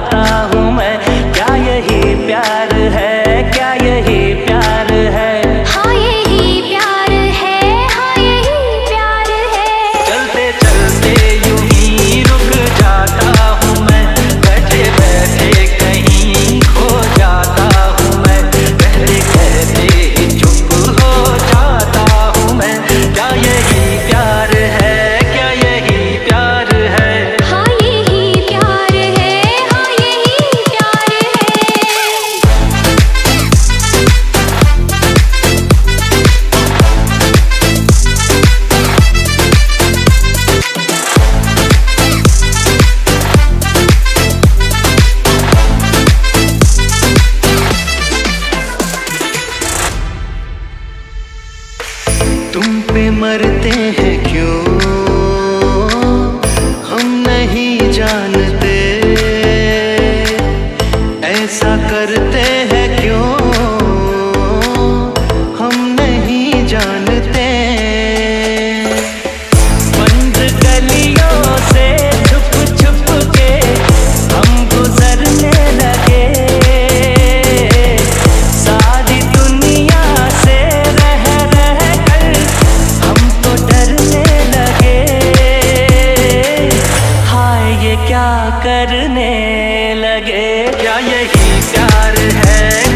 matter पे मरते हैं क्यों? करने लगे। क्या यही प्यार है?